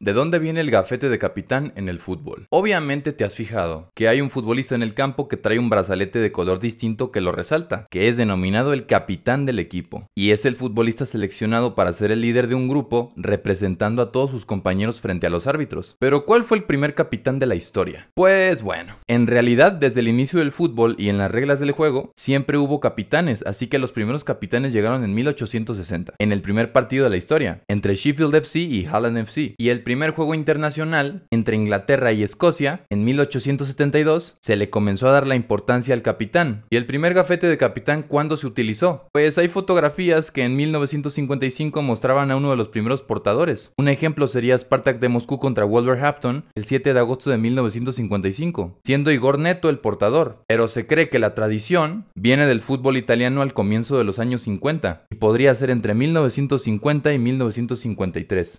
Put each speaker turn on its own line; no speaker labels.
¿De dónde viene el gafete de capitán en el fútbol? Obviamente te has fijado que hay un futbolista en el campo que trae un brazalete de color distinto que lo resalta, que es denominado el capitán del equipo, y es el futbolista seleccionado para ser el líder de un grupo representando a todos sus compañeros frente a los árbitros. Pero ¿cuál fue el primer capitán de la historia? Pues bueno, en realidad desde el inicio del fútbol y en las reglas del juego siempre hubo capitanes, así que los primeros capitanes llegaron en 1860, en el primer partido de la historia, entre Sheffield FC y Halland FC, y el primer juego internacional entre Inglaterra y Escocia, en 1872, se le comenzó a dar la importancia al capitán. ¿Y el primer gafete de capitán cuándo se utilizó? Pues hay fotografías que en 1955 mostraban a uno de los primeros portadores. Un ejemplo sería Spartak de Moscú contra Wolverhampton el 7 de agosto de 1955, siendo Igor Neto el portador. Pero se cree que la tradición viene del fútbol italiano al comienzo de los años 50 y podría ser entre 1950 y 1953.